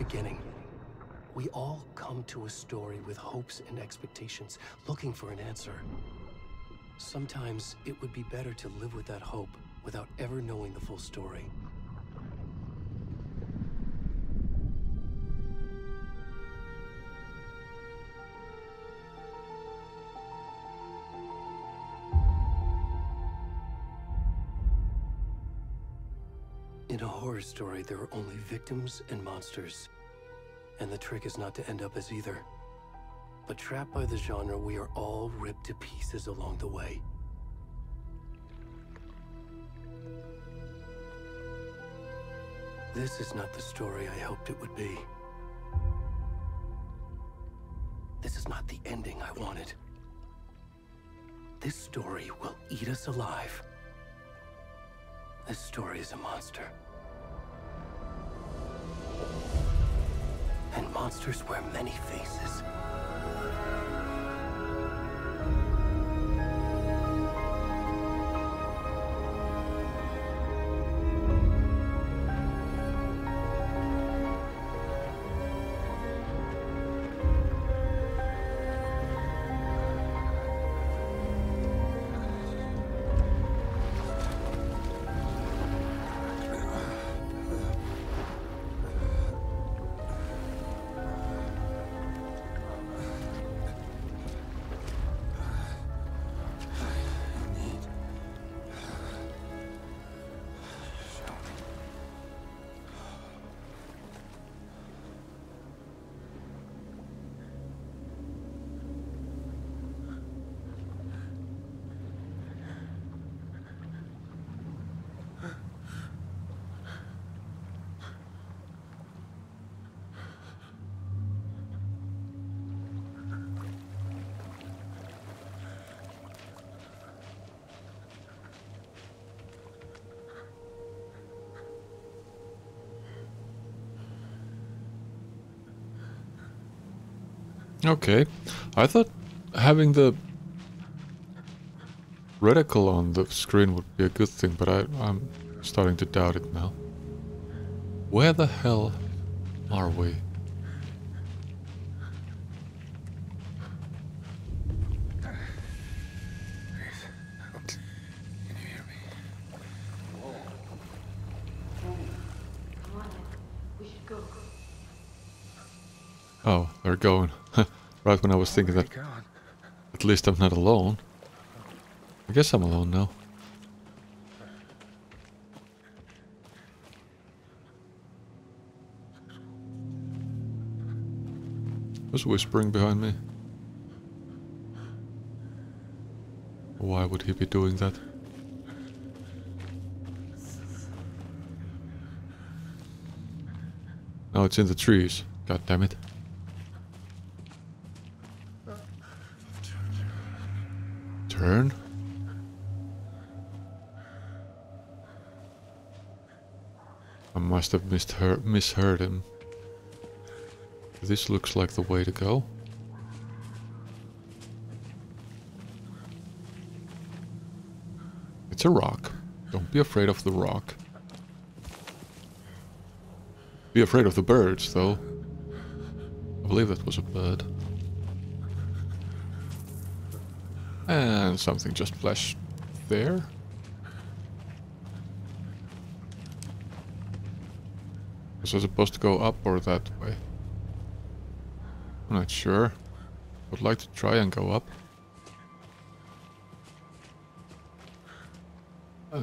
beginning. We all come to a story with hopes and expectations, looking for an answer. Sometimes it would be better to live with that hope without ever knowing the full story. Story, there are only victims and monsters. And the trick is not to end up as either. But trapped by the genre, we are all ripped to pieces along the way. This is not the story I hoped it would be. This is not the ending I wanted. This story will eat us alive. This story is a monster. And monsters wear many faces. Okay. I thought having the reticle on the screen would be a good thing, but I, I'm starting to doubt it now. Where the hell are we? Oh, they're going. Right when I was thinking that at least I'm not alone. I guess I'm alone now. Who's whispering behind me? Why would he be doing that? No, it's in the trees. God damn it. Must have misheard, misheard him. This looks like the way to go. It's a rock. Don't be afraid of the rock. Be afraid of the birds, though. I believe that was a bird. And something just flashed there. Was I supposed to go up or that way? I'm not sure. Would like to try and go up. Uh,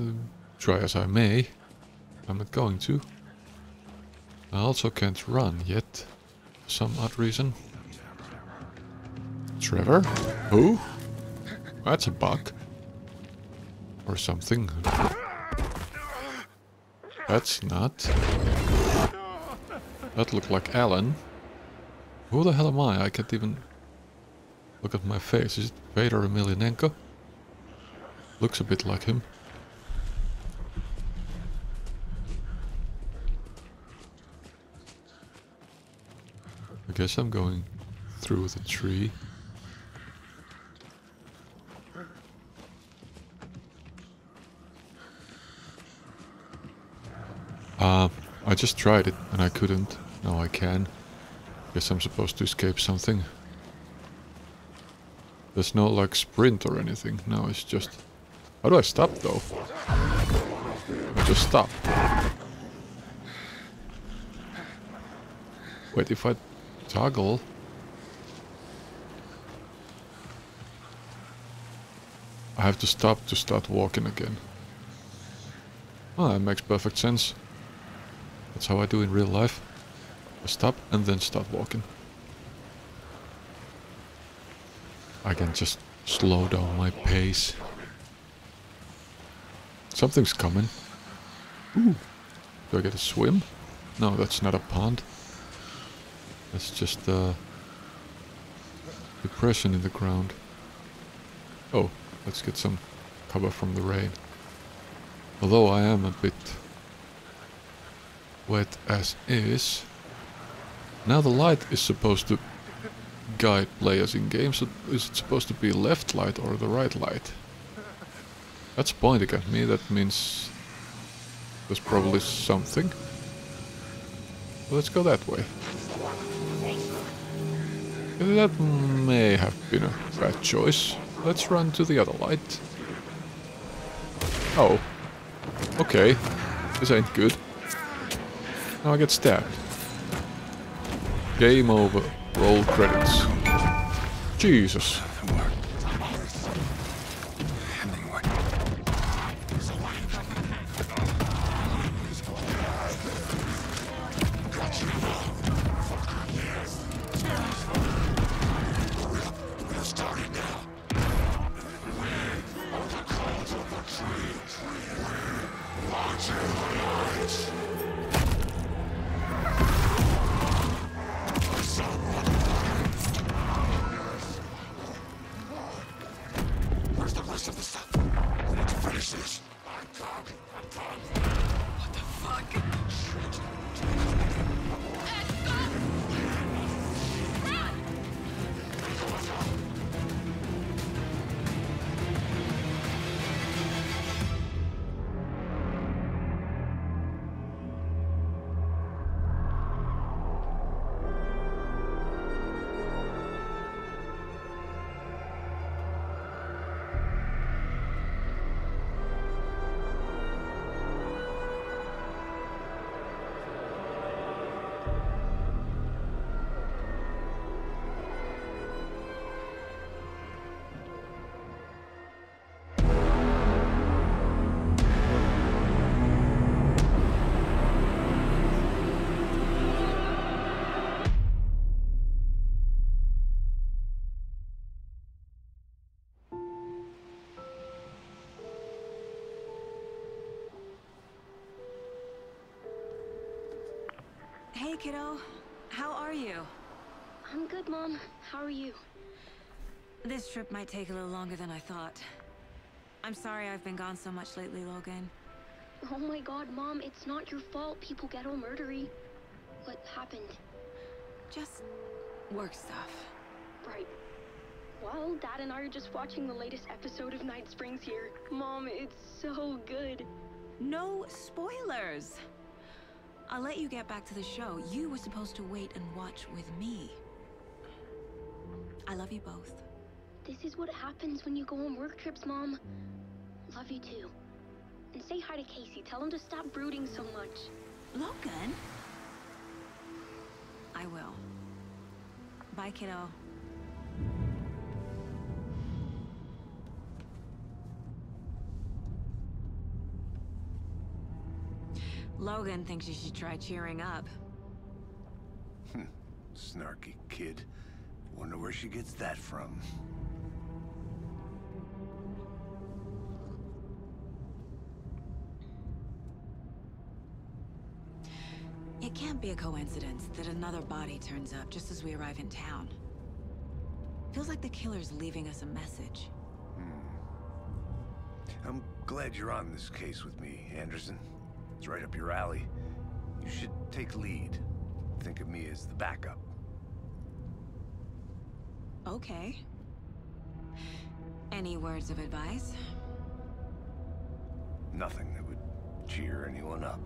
try as I may. I'm not going to. I also can't run yet. For some odd reason. Trevor? Who? That's a bug. Or something. That's not. That looked like Alan. Who the hell am I? I can't even look at my face. Is it Fedor Emelianenko? Looks a bit like him. I guess I'm going through the tree. Uh, I just tried it and I couldn't. Now I can. Guess I'm supposed to escape something. There's no like sprint or anything. No, it's just... How do I stop though? I just stop. Wait, if I toggle... I have to stop to start walking again. Ah, that makes perfect sense. That's how I do in real life. I stop and then start walking. I can just slow down my pace. Something's coming. Ooh. Do I get a swim? No, that's not a pond. That's just a depression in the ground. Oh, let's get some cover from the rain. Although I am a bit wet as is. Now the light is supposed to guide players in games. Is it supposed to be left light or the right light? That's pointing at me. That means there's probably something. Let's go that way. That may have been a bad choice. Let's run to the other light. Oh. Okay. This ain't good. Now I get stabbed. Game over. Roll credits. Jesus. Kiddo. How are you? I'm good, Mom. How are you? This trip might take a little longer than I thought. I'm sorry I've been gone so much lately, Logan. Oh my god, Mom, it's not your fault people get all murdery. What happened? Just work stuff. Right. Well, Dad and I are just watching the latest episode of Night Springs here. Mom, it's so good. No spoilers! I'll let you get back to the show. You were supposed to wait and watch with me. I love you both. This is what happens when you go on work trips, Mom. Love you too. And say hi to Casey. Tell him to stop brooding so much. Logan? I will. Bye, kiddo. Logan thinks you should try cheering up. Hmm. Snarky kid. Wonder where she gets that from. It can't be a coincidence that another body turns up just as we arrive in town. Feels like the killer's leaving us a message. Hmm. I'm glad you're on this case with me, Anderson. It's right up your alley. You should take lead. Think of me as the backup. Okay. Any words of advice? Nothing that would cheer anyone up.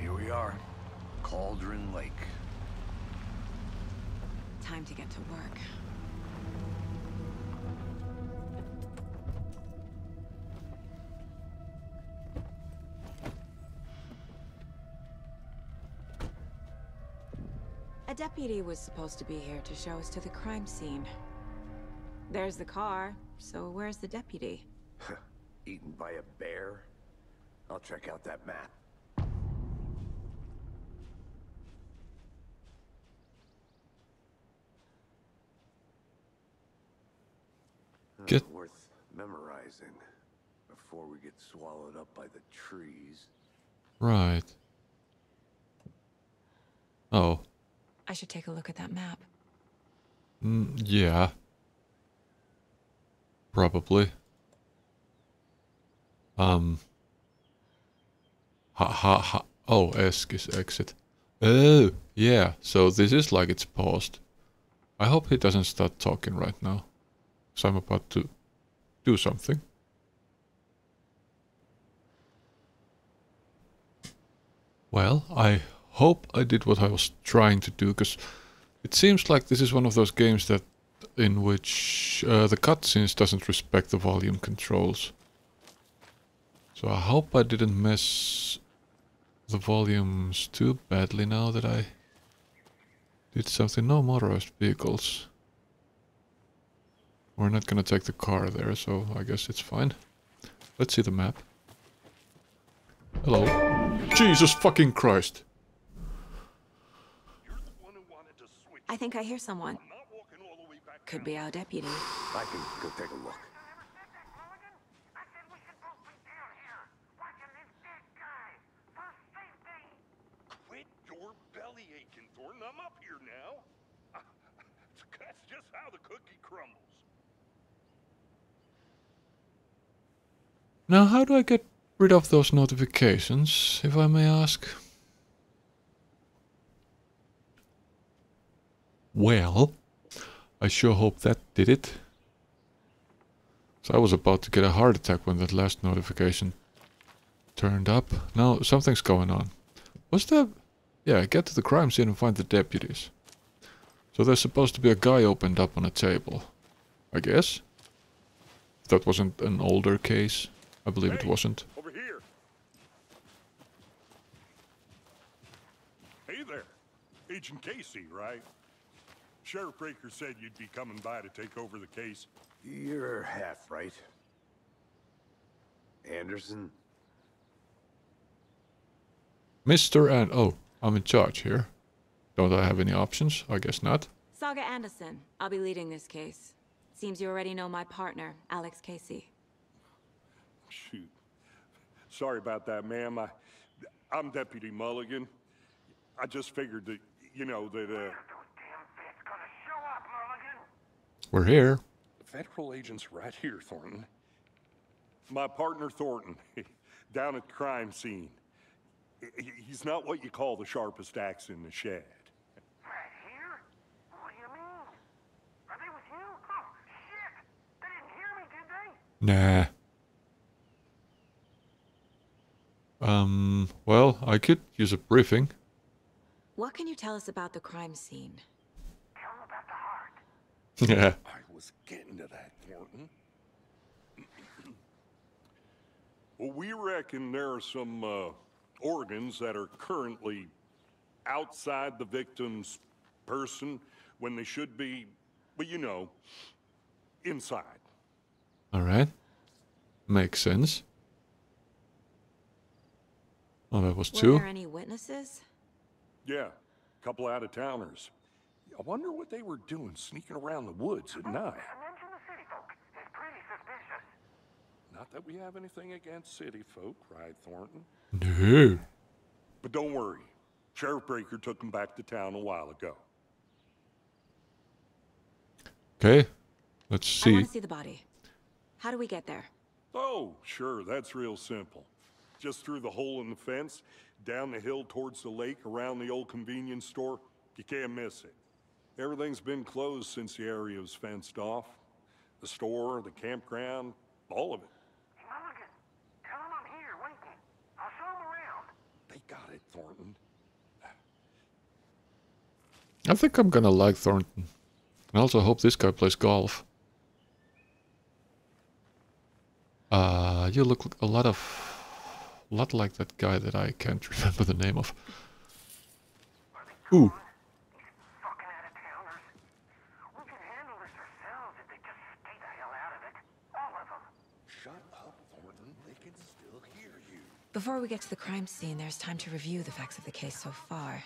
Here we are. Cauldron Lake. Time to get to work. A deputy was supposed to be here to show us to the crime scene. There's the car, so where's the deputy? Eaten by a bear? I'll check out that map. Uh, Get- worth memorizing before we get swallowed up by the trees. Right. Oh. I should take a look at that map. Mm, yeah. Probably. Um. Ha ha ha. Oh, ESC is exit. Oh, yeah. So this is like it's paused. I hope he doesn't start talking right now. So I'm about to do something. Well, I hope I did what I was trying to do, because it seems like this is one of those games that in which uh, the cutscenes doesn't respect the volume controls. So I hope I didn't mess the volumes too badly now that I did something. No motorized vehicles. We're not gonna take the car there, so I guess it's fine. Let's see the map. Hello. Jesus fucking Christ. You're the one who wanted to switch. I think I hear someone. I'm not walking all the way back Could be our deputy. I can go take a look. Quit your belly aching, Thornton. I'm up here now. That's just how the cookie crumbles. Now, how do I get rid of those notifications, if I may ask? Well, I sure hope that did it. So I was about to get a heart attack when that last notification turned up. Now, something's going on. What's there... Yeah, get to the crime scene and find the deputies. So there's supposed to be a guy opened up on a table. I guess? That wasn't an older case. I believe it wasn't. Over here. Hey there. Agent Casey, right? Sheriff Breaker said you'd be coming by to take over the case. You're half right. Anderson? Mr. and oh, I'm in charge here. Don't I have any options? I guess not. Saga Anderson. I'll be leading this case. Seems you already know my partner, Alex Casey. Shoot. Sorry about that, ma'am. I, I'm Deputy Mulligan. I just figured that, you know, that, uh... We're here. Federal agents right here, Thornton. My partner, Thornton, down at the crime scene. He's not what you call the sharpest axe in the shed. Right here? What do you mean? Are they with you? Oh, shit! They didn't hear me, did they? Nah. Um, well, I could use a briefing. What can you tell us about the crime scene? Tell about the heart. yeah. I was getting to that, Thornton. well, we reckon there are some uh, organs that are currently outside the victim's person when they should be, well, you know, inside. Alright. Makes sense. Oh, that was Were two. there any witnesses? Yeah, a couple out of towners. I wonder what they were doing sneaking around the woods at night. Mention the city folk. It's pretty suspicious. Not that we have anything against city folk, cried Thornton? No. But don't worry. Sheriff Breaker took them back to town a while ago. Okay. Let's see. I see. want to see the body. How do we get there? Oh, sure, that's real simple. Just through the hole in the fence, down the hill towards the lake, around the old convenience store. You can't miss it. Everything's been closed since the area was fenced off. The store, the campground, all of it. Hey, Mulligan, tell them I'm here waiting. I'll show them around. They got it, Thornton. I think I'm gonna like Thornton. I also hope this guy plays golf. Uh, you look a lot of... A lot like that guy that I can't remember the name of. Ooh. Fucking out-of-towners. We can handle this ourselves if they just stay the hell out of it. All of them. Shut up, Thornton. They can still hear you. Before we get to the crime scene, there's time to review the facts of the case so far.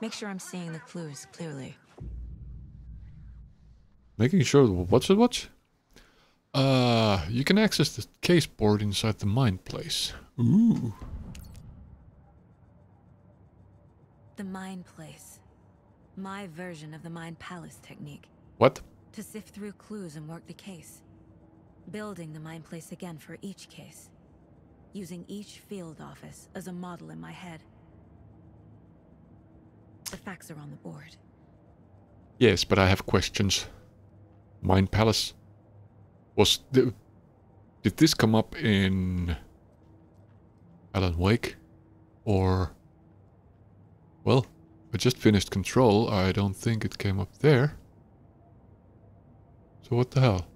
Make sure I'm seeing the clues clearly. Making sure... What's it, what? Uh, you can access the case board inside the mind place. Ooh. The Mind Place. My version of the Mind Palace technique. What? To sift through clues and work the case. Building the Mind Place again for each case. Using each field office as a model in my head. The facts are on the board. Yes, but I have questions. Mind Palace? Was the... Did this come up in... Alan Wake? Or... Well, I just finished Control. I don't think it came up there. So what the hell?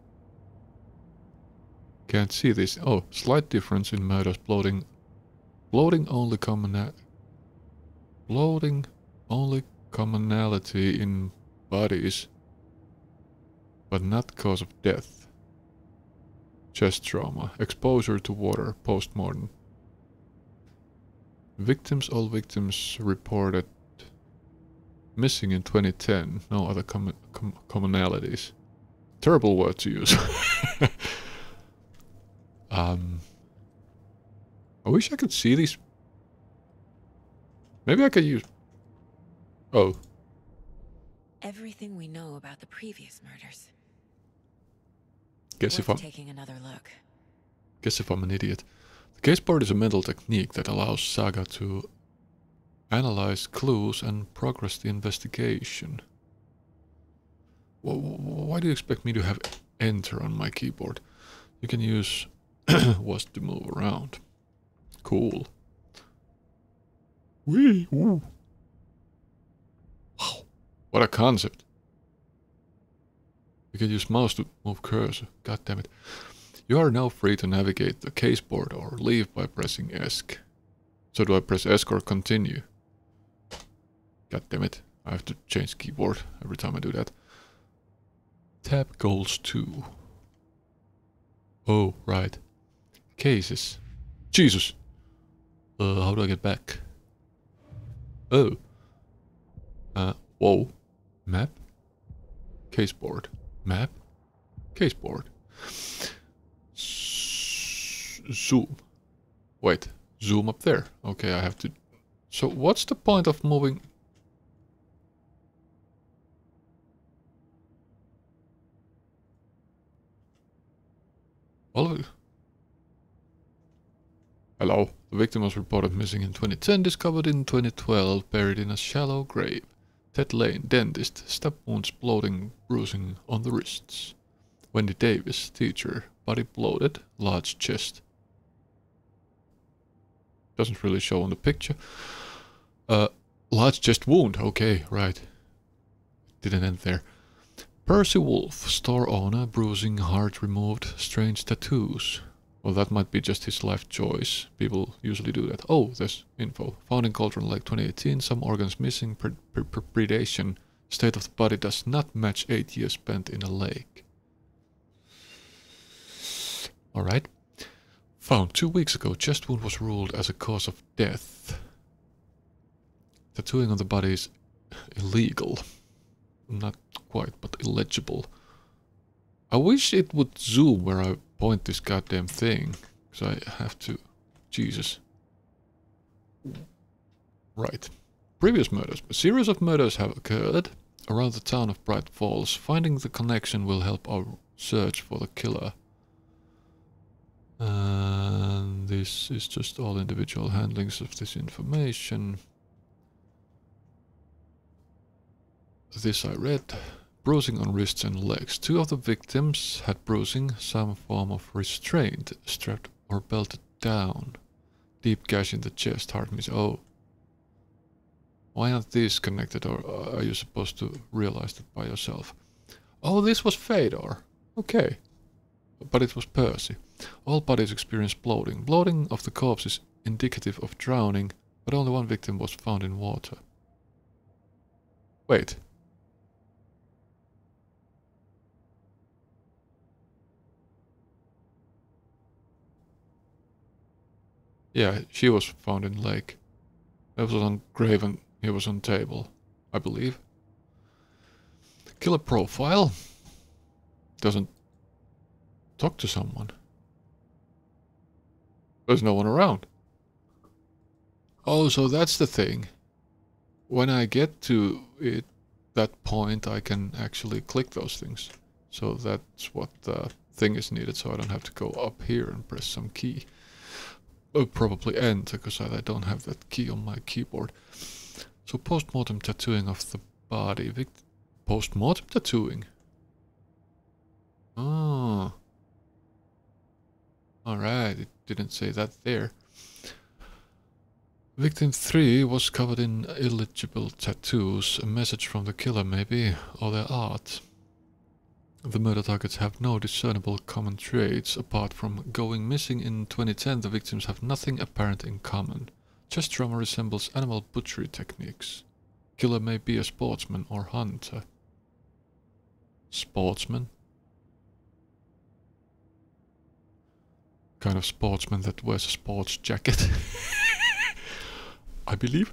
Can't see this. Oh, slight difference in murders bloating. Bloating only common... Bloating only commonality in bodies, but not cause of death. Chest trauma, exposure to water, post-mortem. Victims, all victims reported missing in 2010. No other com com commonalities. Terrible word to use. um, I wish I could see these. Maybe I could use Oh, Everything we know about the previous murders. guess if I'm taking another look. guess if I'm an idiot. The case board is a mental technique that allows Saga to analyze clues and progress the investigation. Wh- wh- Why do you expect me to have enter on my keyboard? You can use was to move around. Cool. Wee. Wow, what a concept. You can use mouse to move cursor. God damn it. You are now free to navigate the case board or leave by pressing ESC. So do I press ESC or continue? God damn it. I have to change keyboard every time I do that. Tab goals 2. Oh, right. Cases. Jesus. Uh, how do I get back? Oh. Uh, whoa. Map. Case board. Map. Case board. S- zoom. Wait. Zoom up there. Okay, I have to... So what's the point of moving... It. Hello. The victim was reported missing in 2010, discovered in 2012, buried in a shallow grave. Ted Lane, dentist, stab wounds, bloating, bruising on the wrists. Wendy Davis, teacher, body bloated, large chest. Doesn't really show on the picture. Uh, large chest wound, okay, right. Didn't end there. Percy Wolf, store owner, bruising, heart removed, strange tattoos. Well, that might be just his life choice. People usually do that. Oh, there's info. Found in Cauldron Lake 2018, some organs missing, pre pre pre predation. State of the body does not match eight years spent in a lake. Alright. Found two weeks ago, chest wound was ruled as a cause of death. Tattooing on the body is illegal. Not quite, but illegible. I wish it would zoom where I point this goddamn thing. Because I have to... Jesus. Right. Previous murders. A series of murders have occurred around the town of Bright Falls. Finding the connection will help our search for the killer. And this is just all individual handlings of this information. This I read. Bruising on wrists and legs. Two of the victims had bruising, some form of restraint, strapped or belted down. Deep gash in the chest, heart miss. Oh. Why aren't these connected or are you supposed to realize that by yourself? Oh, this was Fedor. Okay. But it was Percy. All bodies experience bloating. Bloating of the corpse is indicative of drowning, but only one victim was found in water. Wait. Yeah, she was found in lake. That was on grave and he was on table, I believe. Killer profile. Doesn't talk to someone. There's no one around. Oh, so that's the thing. When I get to it, that point, I can actually click those things. So that's what the thing is needed, so I don't have to go up here and press some key. Oh, probably enter, because I, don't have that key on my keyboard. So post-mortem tattooing of the body. Post-mortem tattooing? Oh. Alright, it didn't say that there. Victim 3 was covered in illegible tattoos, a message from the killer maybe, or their art. The murder targets have no discernible common traits. Apart from going missing in 2010, the victims have nothing apparent in common. Chest trauma resembles animal butchery techniques. Killer may be a sportsman or hunter. Sportsman? Kind of sportsman that wears a sports jacket. I believe.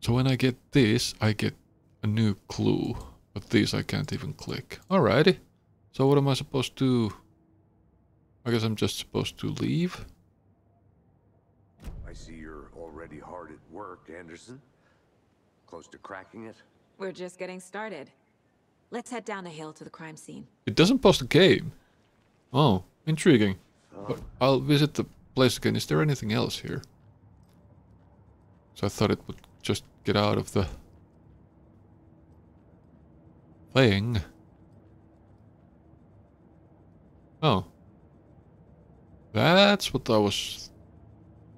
So when I get this, I get a new clue. But these I can't even click. Alrighty. So what am I supposed to... I guess I'm just supposed to leave? I see you're already hard at work, Anderson. Close to cracking it? We're just getting started. Let's head down the hill to the crime scene. It doesn't post a game. Oh, intriguing. But I'll visit the place again. Is there anything else here? So I thought it would just get out of the thing. Oh. That's what I was...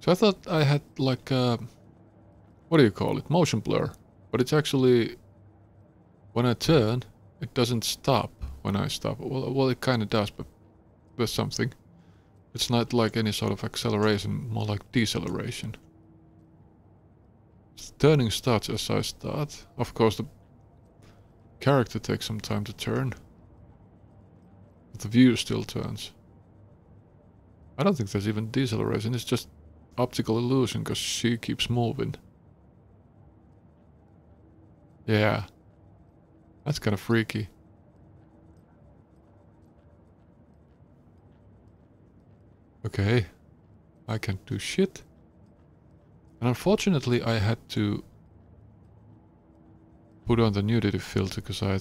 So I thought I had like a... What do you call it? Motion blur. But it's actually... When I turn, it doesn't stop when I stop. Well, well it kind of does, but something. It's not like any sort of acceleration, more like deceleration. Turning starts as I start. Of course, the character takes some time to turn. But the view still turns. I don't think there's even deceleration, it's just optical illusion because she keeps moving. Yeah. That's kind of freaky. Okay. I can't do shit. And unfortunately I had to put on the nudity filter because I,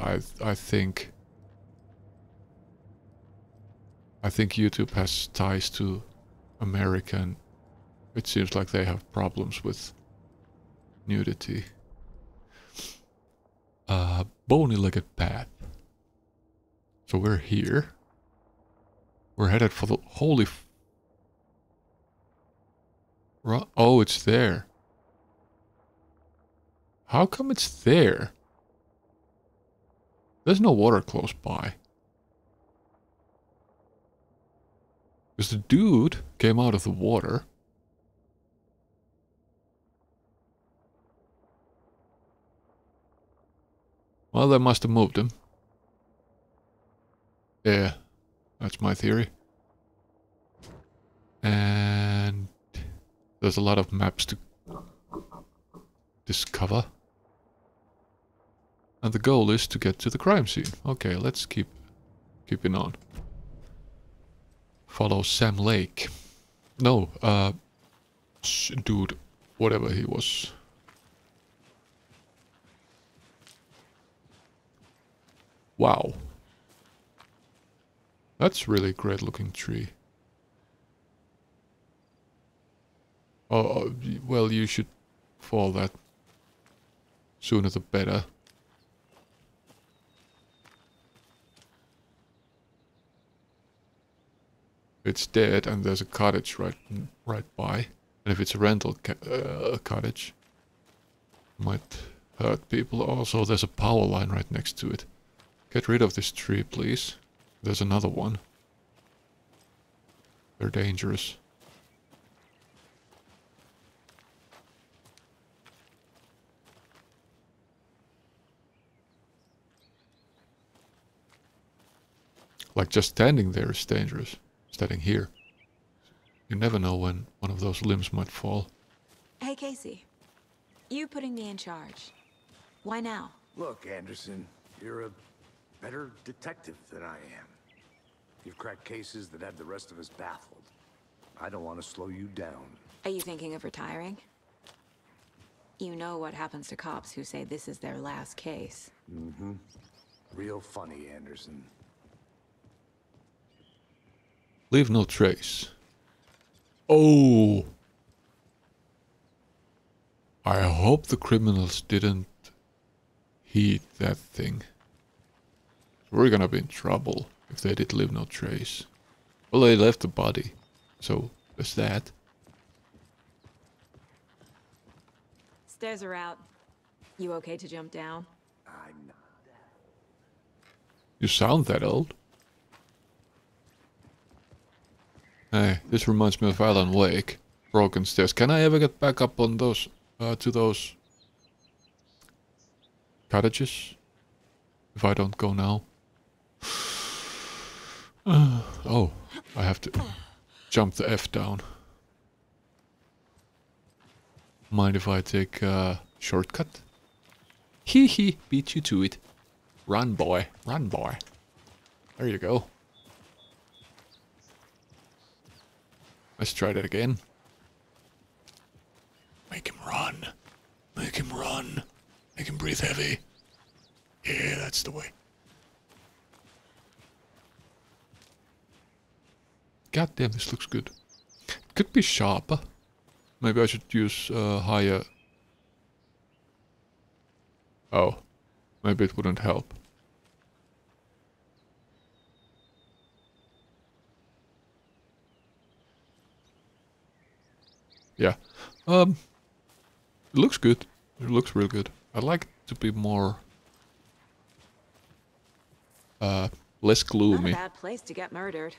I, I think I think YouTube has ties to American. it seems like they have problems with nudity. Uh, bony-legged path. So we're here. We're headed for the holy Oh, it's there. How come it's there? There's no water close by. Because the dude came out of the water. Well, they must have moved him. Yeah, that's my theory. And there's a lot of maps to discover. And the goal is to get to the crime scene. Okay, let's keep keeping on. Follow Sam Lake. No, uh, dude, whatever he was. Wow. That's really great looking tree. Oh, oh, well, you should fall that sooner the better. It's dead and there's a cottage right right by. And if it's a rental uh, cottage, Might hurt people. Also, there's a power line right next to it. Get rid of this tree, please. There's another one. They're dangerous. Like just standing there is dangerous. Standing here. You never know when one of those limbs might fall. Hey, Casey. You putting me in charge. Why now? Look, Anderson, you're a better detective than I am. You've cracked cases that had the rest of us baffled. I don't want to slow you down. Are you thinking of retiring? You know what happens to cops who say this is their last case. Mm-hmm. Real funny, Anderson. Leave no trace. Oh! I hope the criminals didn't heed that thing. We're gonna be in trouble if they did leave no trace. Well, they left the body, so there's that. Stairs are out. You okay to jump down? I'm not. You sound that old. Hey, this reminds me of Alan Wake. Broken stairs. Can I ever get back up on those, uh, to those cottages? If I don't go now. oh, I have to jump the F down. Mind if I take a shortcut? Hee hee, beat you to it. Run, boy. Run, boy. There you go. Let's try that again. Make him run. Make him run. Make him breathe heavy. Yeah, that's the way. God damn, this looks good. It could be sharper. Maybe I should use uh, higher... Oh. Maybe it wouldn't help. Yeah. Um, it looks good. It looks real good. I'd like it to be more... Uh, less Not a gloomy. bad place to get murdered.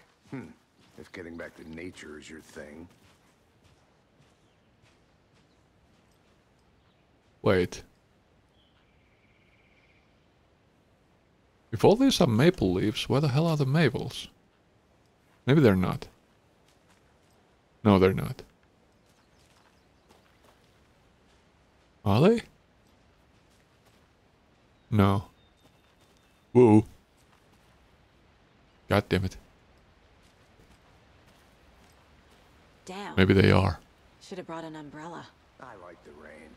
If getting back to nature is your thing. Wait. If all these are maple leaves, where the hell are the maples? Maybe they're not. No, they're not. Are they? No. Whoa. God damn it. Damn. Maybe they are. Should have brought an umbrella. I like the rain.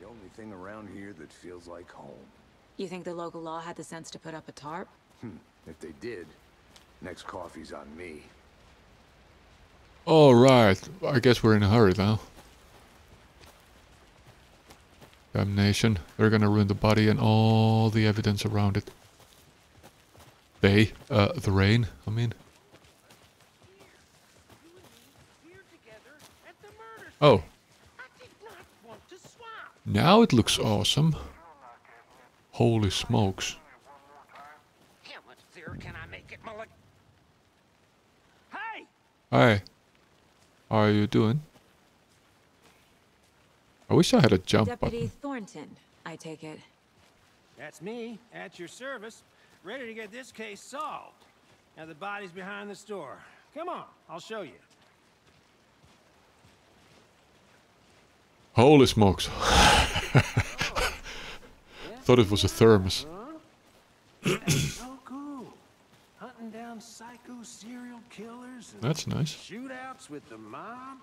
The only thing around here that feels like home. You think the local law had the sense to put up a tarp? Hmm. If they did, next coffee's on me. Alright, I guess we're in a hurry now. Damnation. They're gonna ruin the body and all the evidence around it. They, uh, the rain, I mean. Here together at the murder Oh, I did not want to swap. now it looks awesome. Holy smokes. How much clearer can I make it, Mullet? Hey! Hi. How are you doing? I wish I had a jump Deputy button. Thornton, I take it. That's me, at your service, ready to get this case solved. Now the body's behind the store. Come on, I'll show you. Holy smokes. Thought it was a thermos. That's so cool. Hunting down psycho serial killers That's nice. shootouts with the mob.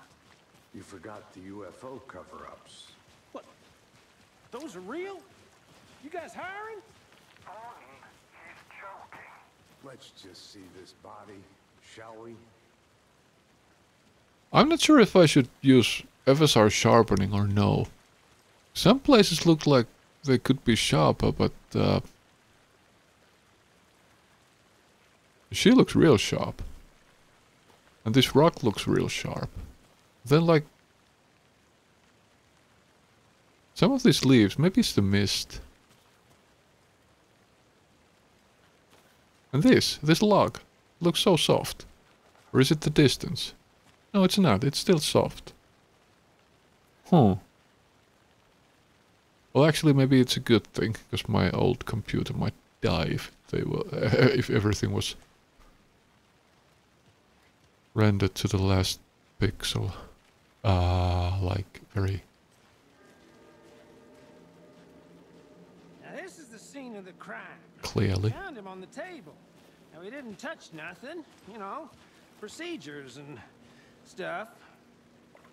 You forgot the UFO cover-ups. What? Those are real? You guys hiring? Let's just see this body, shall we? I'm not sure if I should use FSR sharpening or no. Some places look like they could be sharper, but uh, she looks real sharp. And this rock looks real sharp. Then like Some of these leaves, maybe it's the mist. And this, this log, looks so soft. Or is it the distance? No, it's not. It's still soft. Huh. Well, actually, maybe it's a good thing, because my old computer might die if they were, if everything was rendered to the last pixel. Ah, uh, like very. Now this is the scene of the crime. Clearly. We Found him on the table. Now he didn't touch nothing, you know, procedures and stuff.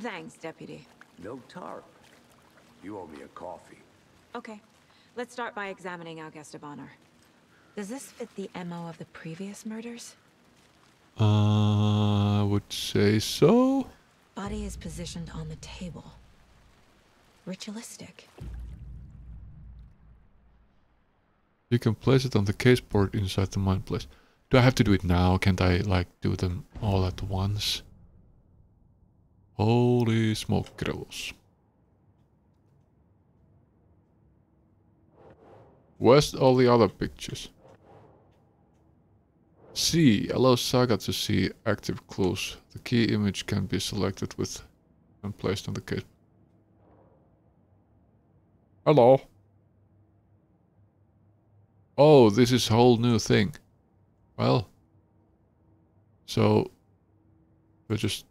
Thanks, Deputy. No tarp. You owe me a coffee. Okay. Let's start by examining our guest of honor. Does this fit the MO of the previous murders? Uh, I would say so. Body is positioned on the table. Ritualistic. You can place it on the case board inside the Mind Place. Do I have to do it now? Can't I, like, do them all at once? Holy smoke grills. Where's all the other pictures? C allows Saga to see active clues. The key image can be selected with and placed on the case. Hello. Oh, this is a whole new thing. Well. So. We're just.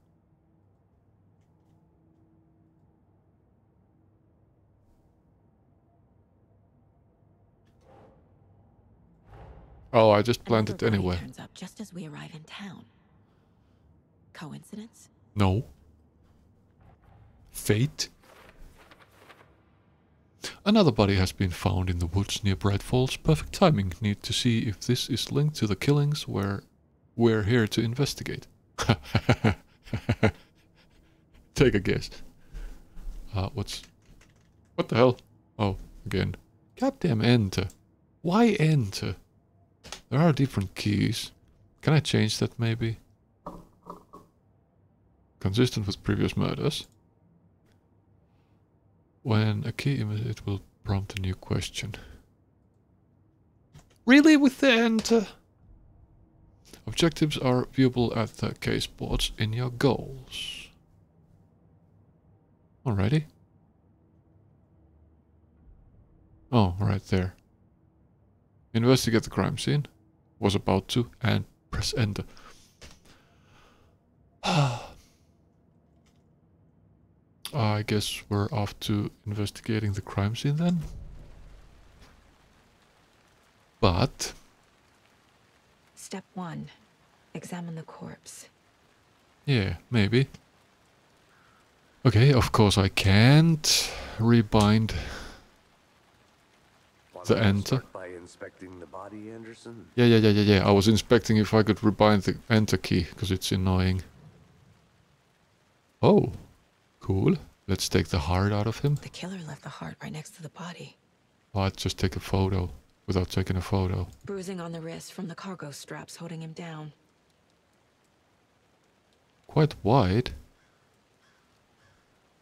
Oh, I just planned it anyway. Turns up just as we arrive in town. Coincidence? No. Fate? Another body has been found in the woods near Bright Falls. Perfect timing. Need to see if this is linked to the killings where we're here to investigate. Take a guess. Uh, what's... What the hell? Oh, again. Goddamn enter. Why enter? There are different keys. Can I change that maybe? Consistent with previous murders. When a key it will prompt a new question. Really with the enter? Uh, objectives are viewable at the case boards in your goals. Alrighty. Oh, right there. Investigate the crime scene. Was about to and press enter. I guess we're off to investigating the crime scene then. But... Step one. Examine the corpse. Yeah, maybe. Okay, of course I can't rebind the enter. By inspecting the body, Anderson? Yeah, yeah, yeah, yeah, yeah. I was inspecting if I could rebind the enter key, because it's annoying. Oh. Cool. Let's take the heart out of him. The killer left the heart right next to the body. Oh, I'd just take a photo without taking a photo. Bruising on the wrist from the cargo straps holding him down. Quite wide.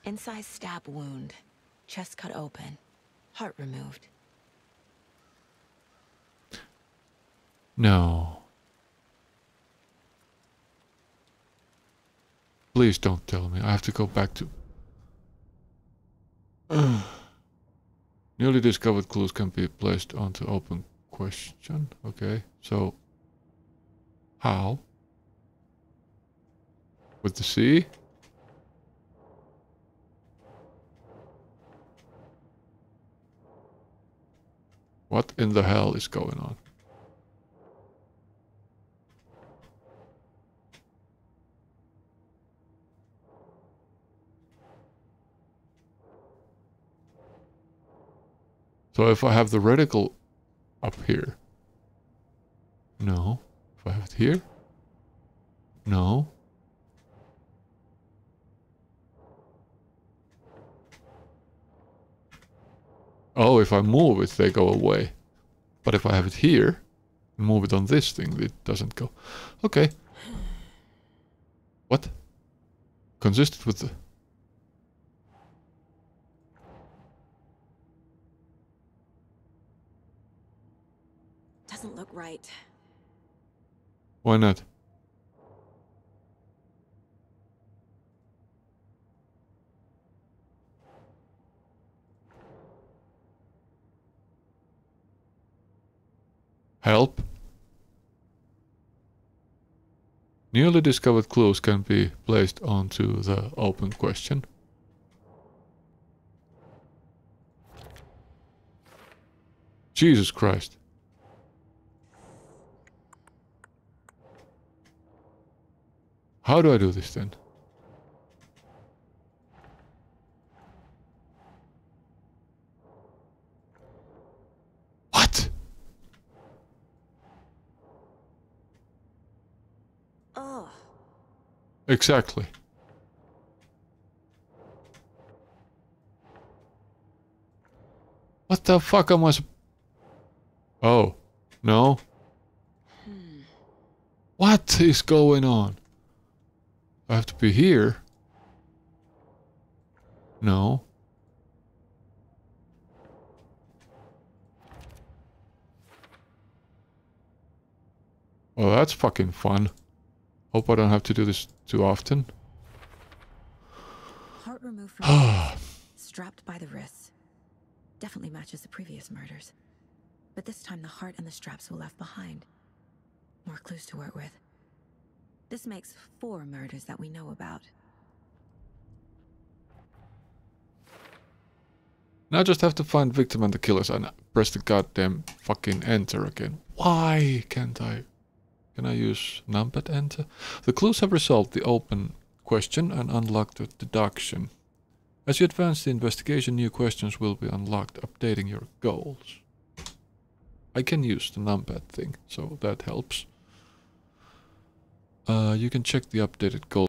Inside stab wound. Chest cut open. Heart removed. No. Please don't tell me. I have to go back to... Newly discovered clues can be placed onto open question. Okay, so... How? With the sea? What in the hell is going on? So if I have the reticle up here. No. If I have it here. No. Oh, if I move it, they go away. But if I have it here, and move it on this thing, it doesn't go. Okay. What? Consistent with the... doesn't look right. Why not? Help? Newly discovered clues can be placed onto the open question. Jesus Christ. How do I do this then? What? Oh, Exactly. What the fuck am I Oh, no. Hmm. What is going on? I have to be here? No. Well, that's fucking fun. Hope I don't have to do this too often. heart removed from the strapped by the wrists. Definitely matches the previous murders. But this time the heart and the straps were left behind. More clues to work with. This makes four murders that we know about. Now I just have to find victim and the killers and press the goddamn fucking enter again. Why can't I? Can I use numpad enter? The clues have resolved the open question and unlocked the deduction. As you advance the investigation, new questions will be unlocked, updating your goals. I can use the numpad thing, so that helps. Uh, you can check the updated goal